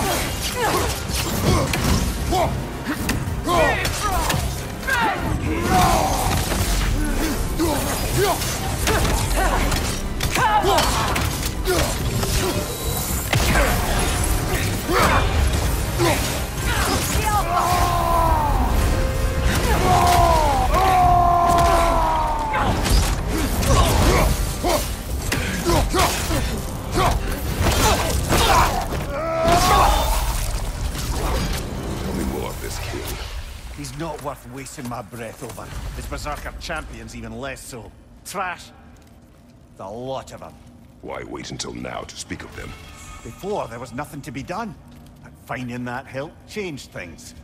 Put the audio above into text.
Bifrost! Tell this. He's not worth wasting my breath over. His Berserker champions even less so. Trash. The lot of them. Why wait until now to speak of them? Before, there was nothing to be done. But finding that hilt changed things.